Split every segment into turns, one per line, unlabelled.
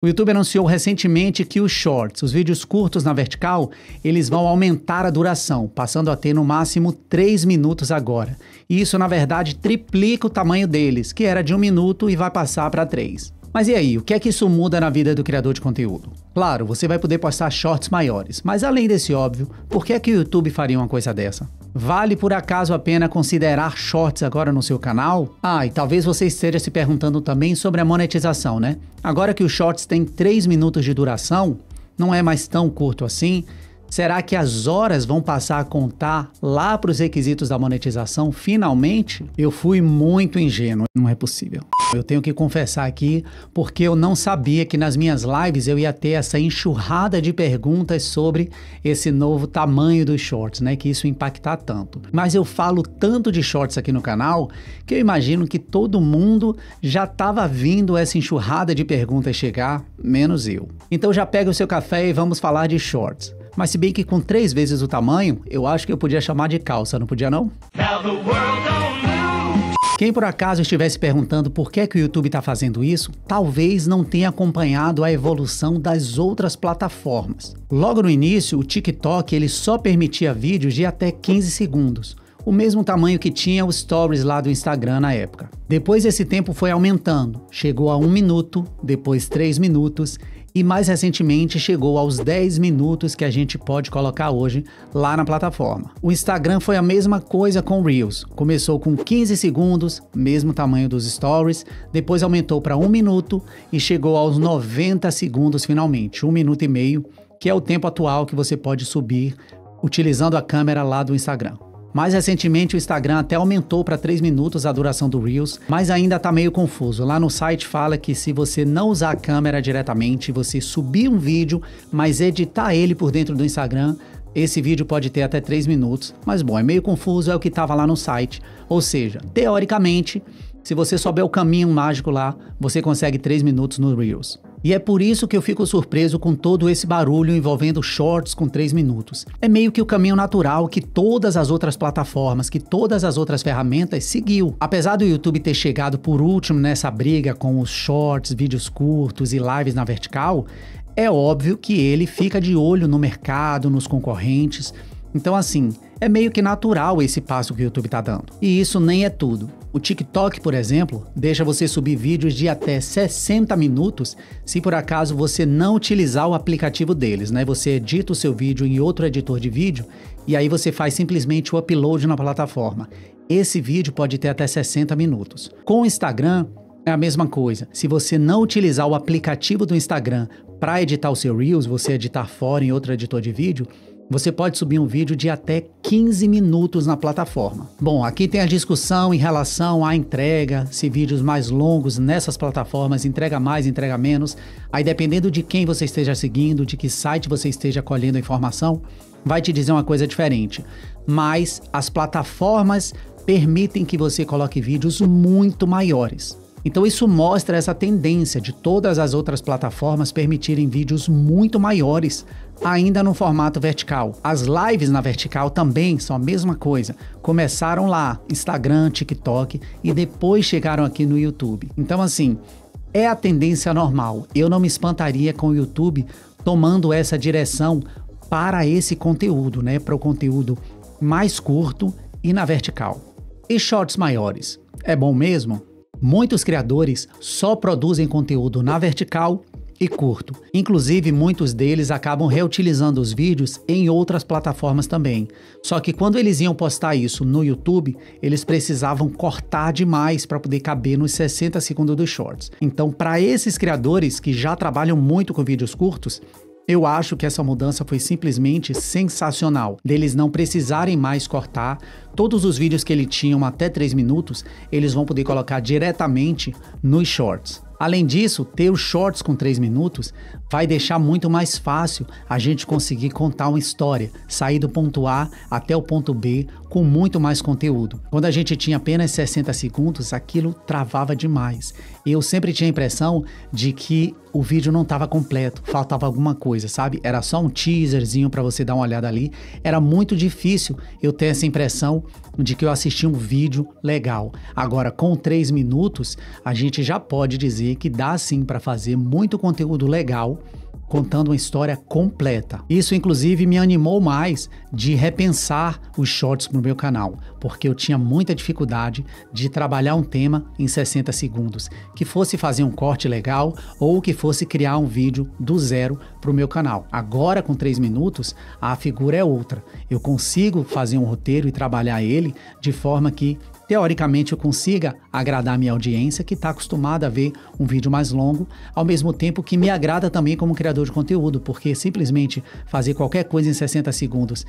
O YouTube anunciou recentemente que os shorts, os vídeos curtos na vertical, eles vão aumentar a duração, passando a ter no máximo 3 minutos agora. E isso, na verdade, triplica o tamanho deles, que era de 1 minuto e vai passar para 3. Mas e aí, o que é que isso muda na vida do criador de conteúdo? Claro, você vai poder postar shorts maiores, mas além desse óbvio, por que é que o YouTube faria uma coisa dessa? Vale por acaso a pena considerar shorts agora no seu canal? Ah, e talvez você esteja se perguntando também sobre a monetização, né? Agora que os shorts têm 3 minutos de duração, não é mais tão curto assim, Será que as horas vão passar a contar lá para os requisitos da monetização finalmente? Eu fui muito ingênuo, não é possível. Eu tenho que confessar aqui porque eu não sabia que nas minhas lives eu ia ter essa enxurrada de perguntas sobre esse novo tamanho dos shorts, né? Que isso impactar tanto. Mas eu falo tanto de shorts aqui no canal que eu imagino que todo mundo já estava vindo essa enxurrada de perguntas chegar, menos eu. Então já pega o seu café e vamos falar de shorts. Mas se bem que com três vezes o tamanho, eu acho que eu podia chamar de calça, não podia não? Quem por acaso estivesse perguntando por que, que o YouTube está fazendo isso, talvez não tenha acompanhado a evolução das outras plataformas. Logo no início, o TikTok ele só permitia vídeos de até 15 segundos, o mesmo tamanho que tinha os stories lá do Instagram na época. Depois esse tempo foi aumentando, chegou a 1 minuto, depois 3 minutos e mais recentemente chegou aos 10 minutos que a gente pode colocar hoje lá na plataforma. O Instagram foi a mesma coisa com Reels. Começou com 15 segundos, mesmo tamanho dos stories, depois aumentou para 1 minuto e chegou aos 90 segundos finalmente, 1 minuto e meio, que é o tempo atual que você pode subir utilizando a câmera lá do Instagram. Mais recentemente, o Instagram até aumentou para 3 minutos a duração do Reels, mas ainda está meio confuso. Lá no site fala que se você não usar a câmera diretamente, você subir um vídeo, mas editar ele por dentro do Instagram, esse vídeo pode ter até 3 minutos. Mas bom, é meio confuso, é o que estava lá no site. Ou seja, teoricamente, se você souber o caminho mágico lá, você consegue 3 minutos no Reels. E é por isso que eu fico surpreso com todo esse barulho envolvendo shorts com 3 minutos. É meio que o caminho natural que todas as outras plataformas, que todas as outras ferramentas seguiu. Apesar do YouTube ter chegado por último nessa briga com os shorts, vídeos curtos e lives na vertical, é óbvio que ele fica de olho no mercado, nos concorrentes. Então, assim, é meio que natural esse passo que o YouTube está dando. E isso nem é tudo. O TikTok, por exemplo, deixa você subir vídeos de até 60 minutos se por acaso você não utilizar o aplicativo deles, né? Você edita o seu vídeo em outro editor de vídeo e aí você faz simplesmente o upload na plataforma. Esse vídeo pode ter até 60 minutos. Com o Instagram, é a mesma coisa. Se você não utilizar o aplicativo do Instagram para editar o seu Reels, você editar fora em outro editor de vídeo, você pode subir um vídeo de até 15 minutos na plataforma. Bom, aqui tem a discussão em relação à entrega, se vídeos mais longos nessas plataformas entrega mais, entrega menos. Aí dependendo de quem você esteja seguindo, de que site você esteja colhendo a informação, vai te dizer uma coisa diferente. Mas as plataformas permitem que você coloque vídeos muito maiores. Então isso mostra essa tendência de todas as outras plataformas permitirem vídeos muito maiores, ainda no formato vertical. As lives na vertical também são a mesma coisa. Começaram lá, Instagram, TikTok e depois chegaram aqui no YouTube. Então assim, é a tendência normal. Eu não me espantaria com o YouTube tomando essa direção para esse conteúdo, né, para o conteúdo mais curto e na vertical. E shorts maiores, é bom mesmo? Muitos criadores só produzem conteúdo na vertical e curto. Inclusive, muitos deles acabam reutilizando os vídeos em outras plataformas também. Só que quando eles iam postar isso no YouTube, eles precisavam cortar demais para poder caber nos 60 segundos dos shorts. Então, para esses criadores que já trabalham muito com vídeos curtos, eu acho que essa mudança foi simplesmente sensacional, deles não precisarem mais cortar. Todos os vídeos que eles tinham até 3 minutos, eles vão poder colocar diretamente nos shorts. Além disso, ter os shorts com 3 minutos vai deixar muito mais fácil a gente conseguir contar uma história, sair do ponto A até o ponto B com muito mais conteúdo. Quando a gente tinha apenas 60 segundos, aquilo travava demais. Eu sempre tinha a impressão de que o vídeo não estava completo, faltava alguma coisa, sabe? Era só um teaserzinho para você dar uma olhada ali. Era muito difícil eu ter essa impressão de que eu assisti um vídeo legal. Agora, com três minutos, a gente já pode dizer que dá sim para fazer muito conteúdo legal contando uma história completa. Isso, inclusive, me animou mais de repensar os shorts no meu canal, porque eu tinha muita dificuldade de trabalhar um tema em 60 segundos, que fosse fazer um corte legal ou que fosse criar um vídeo do zero para o meu canal. Agora, com 3 minutos, a figura é outra. Eu consigo fazer um roteiro e trabalhar ele de forma que teoricamente eu consiga agradar minha audiência que está acostumada a ver um vídeo mais longo, ao mesmo tempo que me agrada também como criador de conteúdo, porque simplesmente fazer qualquer coisa em 60 segundos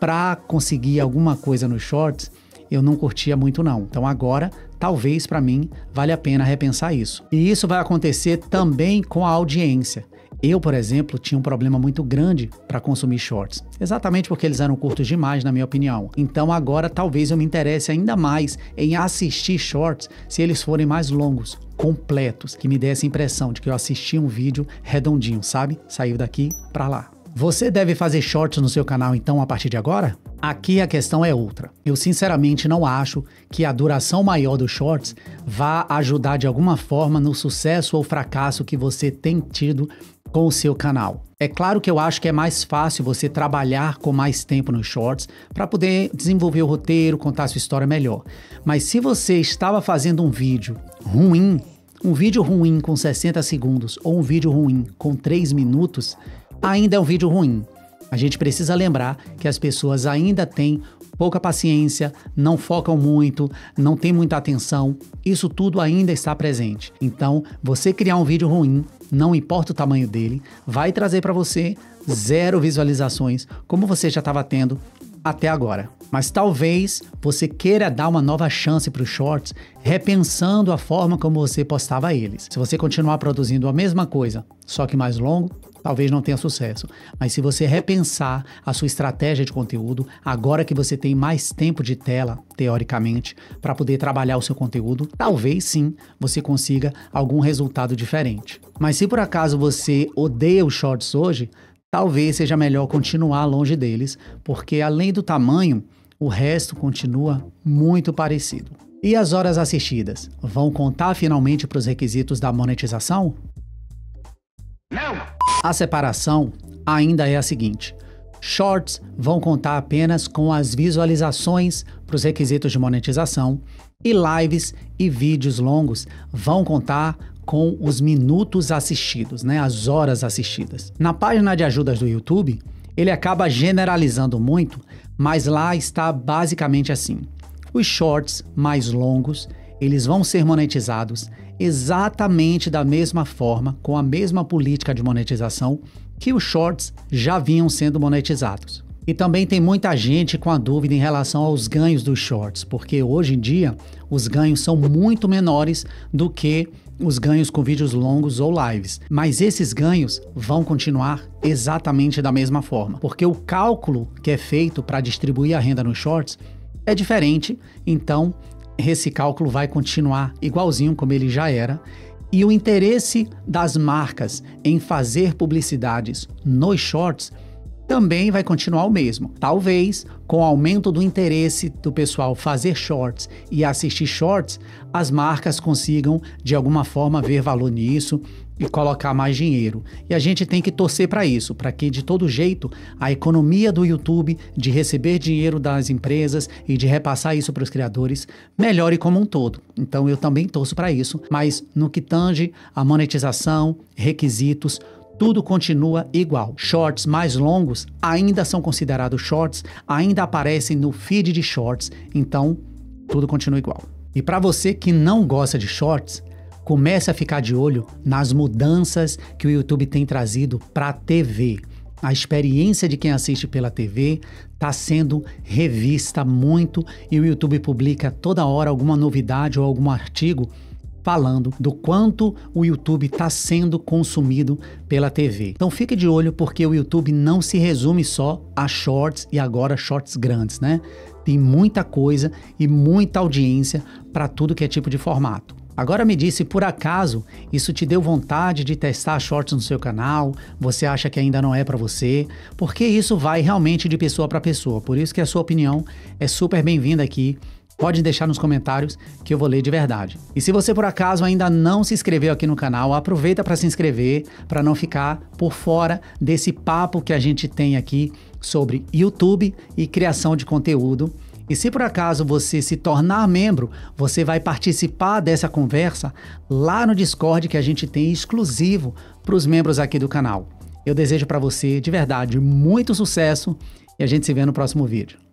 para conseguir alguma coisa nos shorts, eu não curtia muito não. Então agora, talvez para mim, vale a pena repensar isso. E isso vai acontecer também com a audiência. Eu, por exemplo, tinha um problema muito grande para consumir shorts, exatamente porque eles eram curtos demais, na minha opinião. Então agora talvez eu me interesse ainda mais em assistir shorts se eles forem mais longos, completos, que me desse a impressão de que eu assisti um vídeo redondinho, sabe? Saiu daqui para lá. Você deve fazer shorts no seu canal então a partir de agora? Aqui a questão é outra. Eu sinceramente não acho que a duração maior dos shorts vá ajudar de alguma forma no sucesso ou fracasso que você tem tido com o seu canal. É claro que eu acho que é mais fácil você trabalhar com mais tempo nos shorts para poder desenvolver o roteiro, contar sua história melhor. Mas se você estava fazendo um vídeo ruim, um vídeo ruim com 60 segundos ou um vídeo ruim com 3 minutos, ainda é um vídeo ruim. A gente precisa lembrar que as pessoas ainda têm pouca paciência, não focam muito, não tem muita atenção. Isso tudo ainda está presente. Então, você criar um vídeo ruim, não importa o tamanho dele, vai trazer para você zero visualizações, como você já estava tendo até agora. Mas talvez você queira dar uma nova chance para os shorts, repensando a forma como você postava eles. Se você continuar produzindo a mesma coisa, só que mais longo, talvez não tenha sucesso. Mas se você repensar a sua estratégia de conteúdo, agora que você tem mais tempo de tela, teoricamente, para poder trabalhar o seu conteúdo, talvez sim você consiga algum resultado diferente. Mas se por acaso você odeia os shorts hoje, talvez seja melhor continuar longe deles, porque além do tamanho, o resto continua muito parecido. E as horas assistidas vão contar finalmente para os requisitos da monetização? A separação ainda é a seguinte: shorts vão contar apenas com as visualizações para os requisitos de monetização e lives e vídeos longos vão contar com os minutos assistidos, né, as horas assistidas. Na página de ajudas do YouTube, ele acaba generalizando muito, mas lá está basicamente assim: os shorts mais longos, eles vão ser monetizados exatamente da mesma forma, com a mesma política de monetização que os shorts já vinham sendo monetizados. E também tem muita gente com a dúvida em relação aos ganhos dos shorts, porque hoje em dia os ganhos são muito menores do que os ganhos com vídeos longos ou lives. Mas esses ganhos vão continuar exatamente da mesma forma, porque o cálculo que é feito para distribuir a renda nos shorts é diferente, então esse cálculo vai continuar igualzinho como ele já era. E o interesse das marcas em fazer publicidades nos shorts também vai continuar o mesmo. Talvez, com o aumento do interesse do pessoal fazer shorts e assistir shorts, as marcas consigam de alguma forma ver valor nisso e colocar mais dinheiro. E a gente tem que torcer para isso, para que de todo jeito a economia do YouTube de receber dinheiro das empresas e de repassar isso para os criadores melhore como um todo. Então eu também torço para isso, mas no que tange a monetização, requisitos, tudo continua igual. Shorts mais longos ainda são considerados shorts, ainda aparecem no feed de shorts, então tudo continua igual. E para você que não gosta de shorts, comece a ficar de olho nas mudanças que o YouTube tem trazido para a TV. A experiência de quem assiste pela TV está sendo revista muito e o YouTube publica toda hora alguma novidade ou algum artigo falando do quanto o YouTube está sendo consumido pela TV. Então fique de olho porque o YouTube não se resume só a shorts e agora shorts grandes, né? Tem muita coisa e muita audiência para tudo que é tipo de formato. Agora me diz se por acaso isso te deu vontade de testar shorts no seu canal, você acha que ainda não é para você, porque isso vai realmente de pessoa para pessoa. Por isso que a sua opinião é super bem-vinda aqui. Pode deixar nos comentários que eu vou ler de verdade. E se você por acaso ainda não se inscreveu aqui no canal, aproveita para se inscrever para não ficar por fora desse papo que a gente tem aqui sobre YouTube e criação de conteúdo. E se por acaso você se tornar membro, você vai participar dessa conversa lá no Discord que a gente tem exclusivo para os membros aqui do canal. Eu desejo para você, de verdade, muito sucesso e a gente se vê no próximo vídeo.